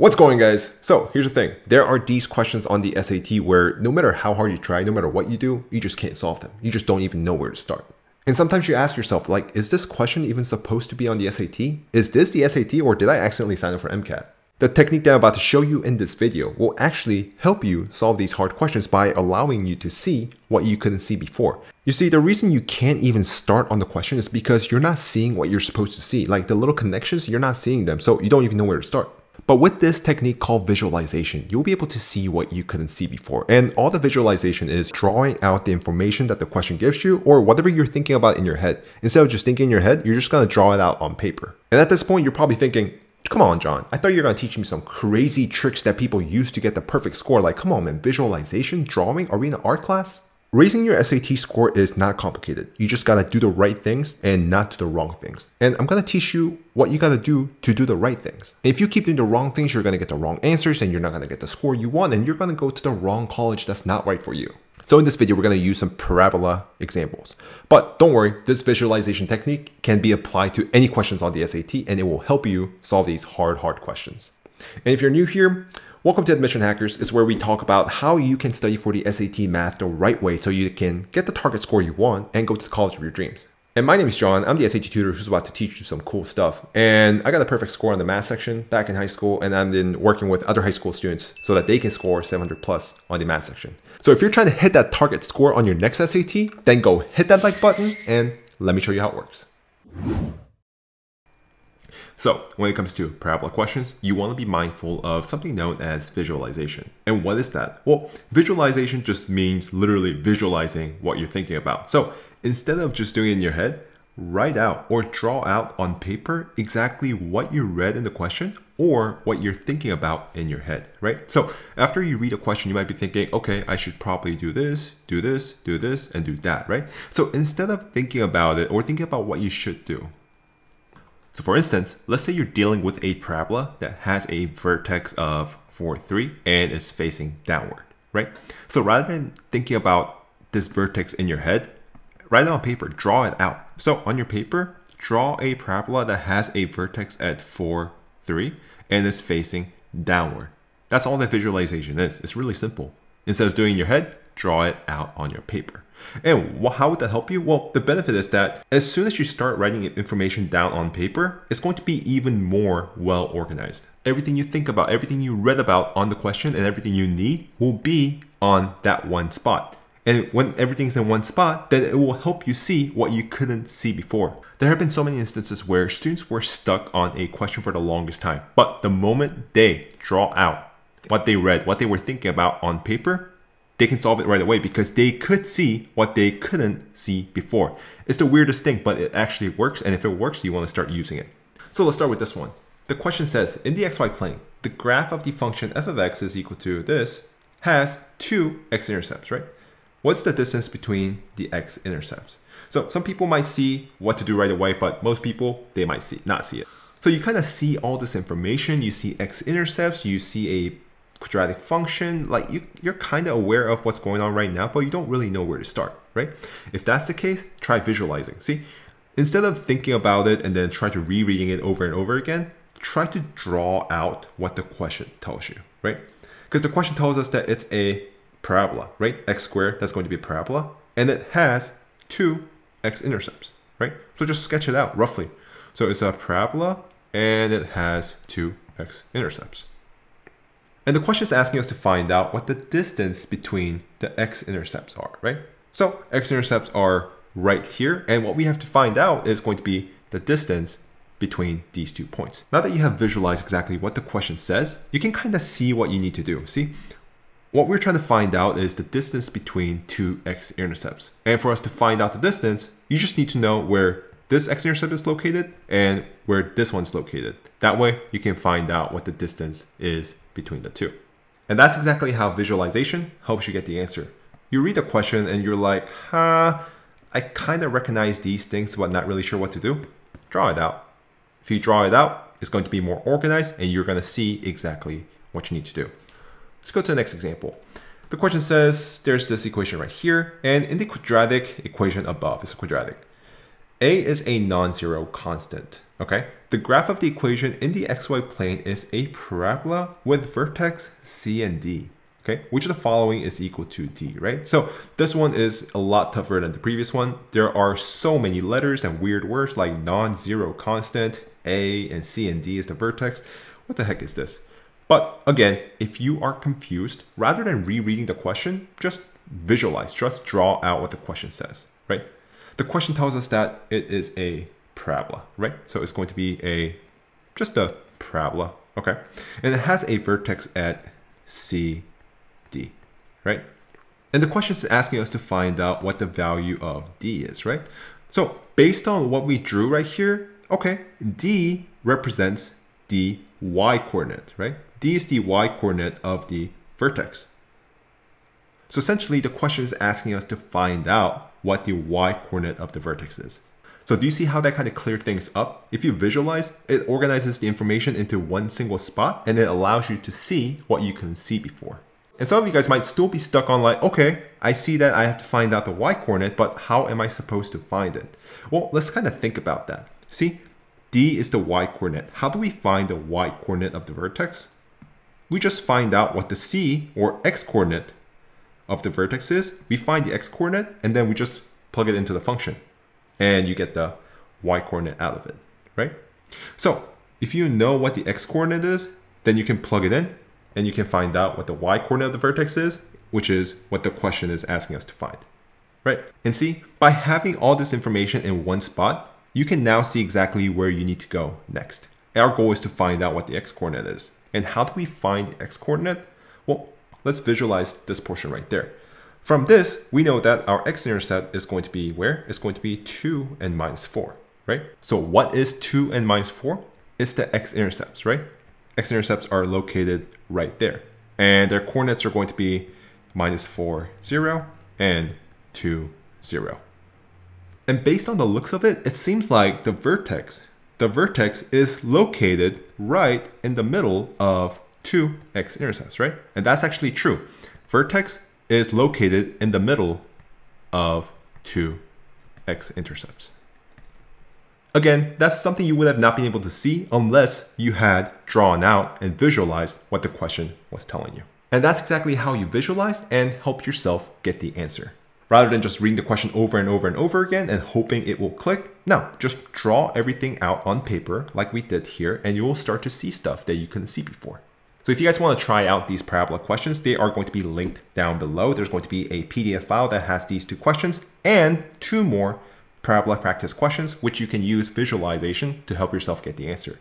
What's going guys? So here's the thing. There are these questions on the SAT where no matter how hard you try, no matter what you do, you just can't solve them. You just don't even know where to start. And sometimes you ask yourself like, is this question even supposed to be on the SAT? Is this the SAT or did I accidentally sign up for MCAT? The technique that I'm about to show you in this video will actually help you solve these hard questions by allowing you to see what you couldn't see before. You see, the reason you can't even start on the question is because you're not seeing what you're supposed to see. Like the little connections, you're not seeing them, so you don't even know where to start. But with this technique called visualization, you'll be able to see what you couldn't see before. And all the visualization is drawing out the information that the question gives you or whatever you're thinking about in your head. Instead of just thinking in your head, you're just gonna draw it out on paper. And at this point, you're probably thinking, Come on, John. I thought you were going to teach me some crazy tricks that people use to get the perfect score. Like, come on, man. Visualization, drawing? Are we in an art class? Raising your SAT score is not complicated. You just gotta do the right things and not do the wrong things. And I'm gonna teach you what you gotta do to do the right things. If you keep doing the wrong things, you're gonna get the wrong answers and you're not gonna get the score you want and you're gonna go to the wrong college that's not right for you. So in this video, we're to use some parabola examples. But don't worry, this visualization technique can be applied to any questions on the SAT and it will help you solve these hard, hard questions. And if you're new here, welcome to Admission Hackers. It's where we talk about how you can study for the SAT math the right way so you can get the target score you want and go to the college of your dreams. And my name is John. I'm the SAT tutor who's about to teach you some cool stuff. And I got a perfect score on the math section back in high school, and I've been working with other high school students so that they can score 700 plus on the math section. So if you're trying to hit that target score on your next SAT, then go hit that like button and let me show you how it works. So when it comes to parabola questions, you want to be mindful of something known as visualization. And what is that? Well, visualization just means literally visualizing what you're thinking about. So instead of just doing it in your head, write out or draw out on paper exactly what you read in the question or what you're thinking about in your head, right? So after you read a question, you might be thinking, okay, I should probably do this, do this, do this, and do that, right? So instead of thinking about it or thinking about what you should do, so for instance, let's say you're dealing with a parabola that has a vertex of 4, 3 and is facing downward, right? So rather than thinking about this vertex in your head, write it on paper, draw it out. So on your paper, draw a parabola that has a vertex at 4, 3 and is facing downward. That's all that visualization is. It's really simple. Instead of doing in your head, draw it out on your paper. And how would that help you? Well, the benefit is that as soon as you start writing information down on paper, it's going to be even more well organized. Everything you think about, everything you read about on the question, and everything you need will be on that one spot. And when everything's in one spot, then it will help you see what you couldn't see before. There have been so many instances where students were stuck on a question for the longest time, but the moment they draw out what they read, what they were thinking about on paper, they can solve it right away because they could see what they couldn't see before. It's the weirdest thing, but it actually works. And if it works, you want to start using it. So let's start with this one. The question says, in the xy plane, the graph of the function f of x is equal to this has two x-intercepts, right? What's the distance between the x-intercepts? So some people might see what to do right away, but most people, they might see not see it. So you kind of see all this information. You see x-intercepts, you see a quadratic function, like you, you're kind of aware of what's going on right now, but you don't really know where to start, right? If that's the case, try visualizing. See, instead of thinking about it and then try to rereading it over and over again, try to draw out what the question tells you, right? Because the question tells us that it's a parabola, right? x squared, that's going to be a parabola, and it has two x-intercepts, right? So just sketch it out roughly. So it's a parabola and it has two x-intercepts. And the question is asking us to find out what the distance between the x-intercepts are, right? So x-intercepts are right here. And what we have to find out is going to be the distance between these two points. Now that you have visualized exactly what the question says, you can kind of see what you need to do. See, what we're trying to find out is the distance between two x-intercepts. And for us to find out the distance, you just need to know where this x-intercept is located and where this one's located. That way you can find out what the distance is between the two. And that's exactly how visualization helps you get the answer. You read the question and you're like, huh, I kind of recognize these things, but not really sure what to do. Draw it out. If you draw it out, it's going to be more organized and you're going to see exactly what you need to do. Let's go to the next example. The question says there's this equation right here, and in the quadratic equation above, it's a quadratic. A is a non-zero constant, okay? The graph of the equation in the xy plane is a parabola with vertex C and D. Okay, which of the following is equal to D, right? So this one is a lot tougher than the previous one. There are so many letters and weird words like non-zero constant, A and C and D is the vertex. What the heck is this? But again, if you are confused, rather than rereading the question, just visualize, just draw out what the question says, right? The question tells us that it is a parabola, right? So it's going to be a, just a parabola, okay? And it has a vertex at C, D, right? And the question is asking us to find out what the value of D is, right? So based on what we drew right here, okay, D represents the y coordinate, right? D is the y coordinate of the vertex. So essentially the question is asking us to find out what the y coordinate of the vertex is. So do you see how that kind of cleared things up? If you visualize, it organizes the information into one single spot and it allows you to see what you couldn't see before. And some of you guys might still be stuck on like, okay, I see that I have to find out the y coordinate, but how am I supposed to find it? Well, let's kind of think about that. See, D is the y coordinate. How do we find the y coordinate of the vertex? we just find out what the c or x coordinate of the vertex is. We find the x coordinate and then we just plug it into the function and you get the y coordinate out of it, right? So if you know what the x coordinate is, then you can plug it in and you can find out what the y coordinate of the vertex is, which is what the question is asking us to find, right? And see, by having all this information in one spot, you can now see exactly where you need to go next. Our goal is to find out what the x coordinate is. And how do we find the x-coordinate? Well, let's visualize this portion right there. From this, we know that our x-intercept is going to be where? It's going to be 2 and minus 4, right? So what is 2 and minus 4? It's the x-intercepts, right? X-intercepts are located right there. And their coordinates are going to be minus 4, 0, and 2, 0. And based on the looks of it, it seems like the vertex the vertex is located right in the middle of two x-intercepts, right? And that's actually true. Vertex is located in the middle of two x-intercepts. Again, that's something you would have not been able to see unless you had drawn out and visualized what the question was telling you. And that's exactly how you visualize and help yourself get the answer rather than just reading the question over and over and over again and hoping it will click. No, just draw everything out on paper like we did here and you will start to see stuff that you couldn't see before. So if you guys want to try out these parabola questions, they are going to be linked down below. There's going to be a PDF file that has these two questions and two more parabola practice questions, which you can use visualization to help yourself get the answer.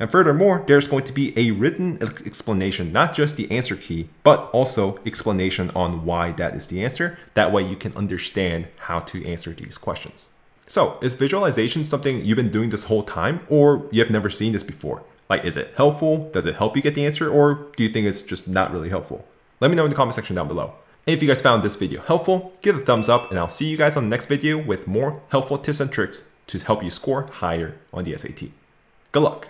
And furthermore, there's going to be a written explanation, not just the answer key, but also explanation on why that is the answer. That way you can understand how to answer these questions. So is visualization something you've been doing this whole time or you have never seen this before? Like, is it helpful? Does it help you get the answer? Or do you think it's just not really helpful? Let me know in the comment section down below. And if you guys found this video helpful, give it a thumbs up and I'll see you guys on the next video with more helpful tips and tricks to help you score higher on the SAT. Good luck!